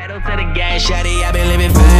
Pedal to the gas, shawty, I been living fast,